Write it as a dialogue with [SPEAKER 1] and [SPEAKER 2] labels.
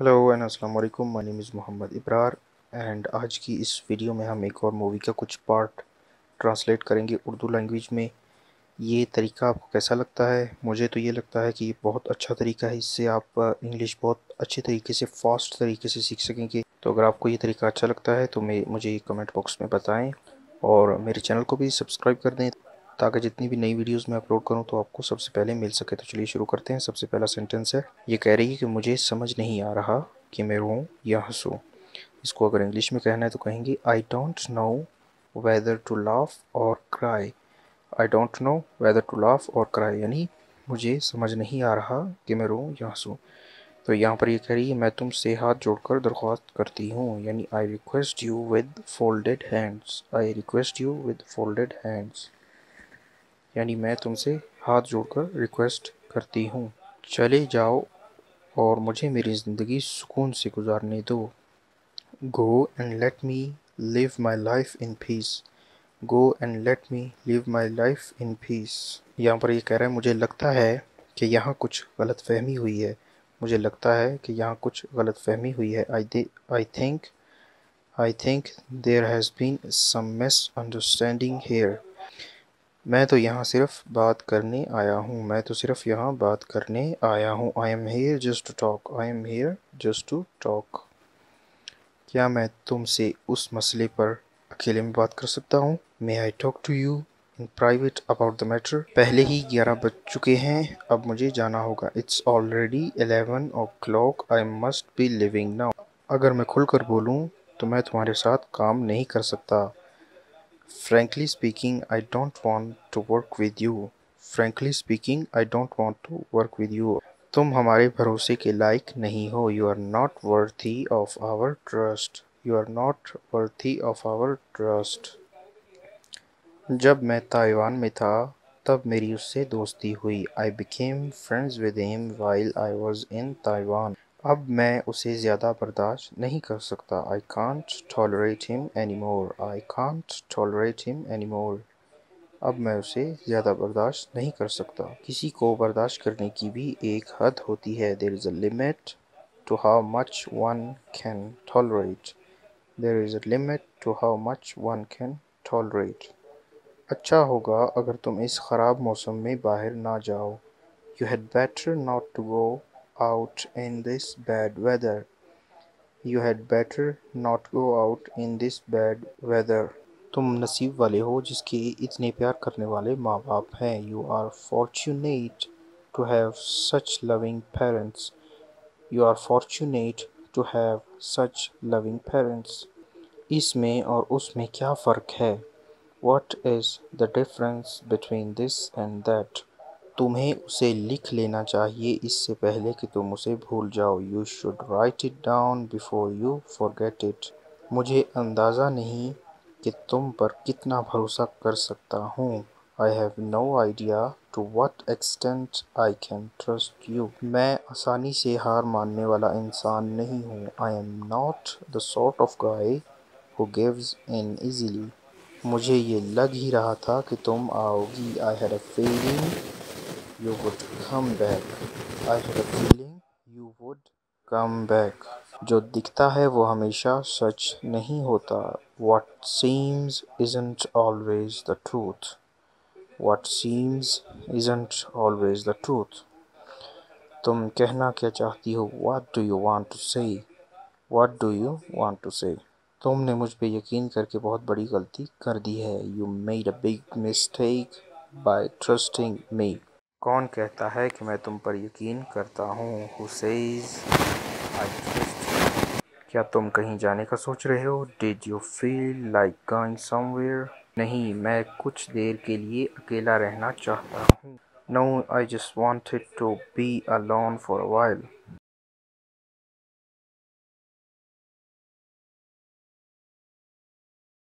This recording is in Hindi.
[SPEAKER 1] हेलो एंड अस्सलाम वालेकुम my name is Mohammad Ibrar and आज की इस वीडियो में हम एक और मूवी का कुछ पार्ट ट्रांसलेट करेंगे उर्दू लैंग्वेज में। ये तरीका आपको कैसा लगता है? मुझे तो ये लगता है कि ये बहुत अच्छा तरीका है। इससे आप इंग्लिश बहुत अच्छे तरीके से फास्ट तरीके से सीख सकेंगे। तो अगर आपको ये तरीका अच्छा लगता है तो मैं, मुझे कमेंट बॉक्स में बताएँ और मेरे चैनल को भी सब्सक्राइब कर दें। ताकि जितनी भी नई वीडियोस मैं अपलोड करूँ तो आपको सबसे पहले मिल सके। तो चलिए शुरू करते हैं। सबसे पहला सेंटेंस है, ये कह रही है कि मुझे समझ नहीं आ रहा कि मैं रोऊं या हंसूं। इसको अगर इंग्लिश में कहना है तो कहेंगे I don't know whether to laugh और cry I don't know whether to laugh और क्राई यानी मुझे समझ नहीं आ रहा कि मैं रोऊं या हंसूं। तो यहाँ पर ये कह रही है, मैं तुमसे हाथ जोड़कर दरख्वास्त करती हूँ, यानी I request you with folded hands I request you with folded hands यानी मैं तुमसे हाथ जोड़कर रिक्वेस्ट करती हूँ। चले जाओ और मुझे मेरी ज़िंदगी सुकून से गुजारने दो। Go and let me live my life in peace go and let me live my life in peace यहाँ पर ये कह रहा है, मुझे लगता है कि यहाँ कुछ गलत फहमी हुई है। मुझे लगता है कि यहाँ कुछ गलत फहमी हुई है। I I think I think there has been some misunderstanding here मैं तो यहाँ सिर्फ़ बात करने आया हूँ। मैं तो सिर्फ़ यहाँ बात करने आया हूँ। I am here just to talk I am here just to talk क्या मैं तुमसे उस मसले पर अकेले में बात कर सकता हूँ? May I talk to you in private about the matter पहले ही ग्यारह बज चुके हैं। अब मुझे जाना होगा। It's already eleven o'clock I must be leaving now अगर मैं खुलकर बोलूँ तो मैं तुम्हारे साथ काम नहीं कर सकता। Frankly speaking, I don't want to work with you. Frankly speaking, I don't want to work with you. तुम हमारे भरोसे के लायक नहीं हो. You are not worthy of our trust you are not worthy of our trust जब मैं ताइवान में था तब मेरी उससे दोस्ती हुई. I became friends with him while I was in Taiwan अब मैं उसे ज़्यादा बर्दाश्त नहीं कर सकता। I can't tolerate him any more I can't tolerate him any more अब मैं उसे ज़्यादा बर्दाश्त नहीं कर सकता। किसी को बर्दाश्त करने की भी एक हद होती है। There is a limit to how much one can tolerate there is a limit to how much one can tolerate अच्छा होगा अगर तुम इस ख़राब मौसम में बाहर ना जाओ। You had better not to go out in this bad weather. You had better not go out in this bad weather. तुम नसीब वाले हो जिसके इतने प्यार करने वाले माँ बाप हैं। You are fortunate to have such loving parents you are fortunate to have such loving parents इसमें और उसमें क्या फ़र्क है? What is the difference between this and that तुम्हें उसे लिख लेना चाहिए। इससे पहले कि तुम उसे भूल जाओ। You should write it down before you forget it मुझे अंदाज़ा नहीं कि तुम पर कितना भरोसा कर सकता हूँ। I have no idea to what extent I can trust you मैं आसानी से हार मानने वाला इंसान नहीं हूँ। I am not the sort of guy who gives in easily मुझे ये लग ही रहा था कि तुम आओगी। I had a feeling you would come back. I had a feeling you would come back. जो दिखता है वो हमेशा सच नहीं होता What seems isn't always the truth. What seems isn't always the truth. तुम कहना क्या चाहती हो What do you want to say? What do you want to say? तुमने मुझ पे यकीन करके बहुत बड़ी गलती कर दी है You made a big mistake by trusting me. कौन कहता है कि मैं तुम पर यकीन करता हूँ क्या तुम कहीं जाने का सोच रहे हो? Did you feel like going somewhere नहीं, मैं कुछ देर के लिए अकेला रहना चाहता हूँ। No I just wanted to be alone for a while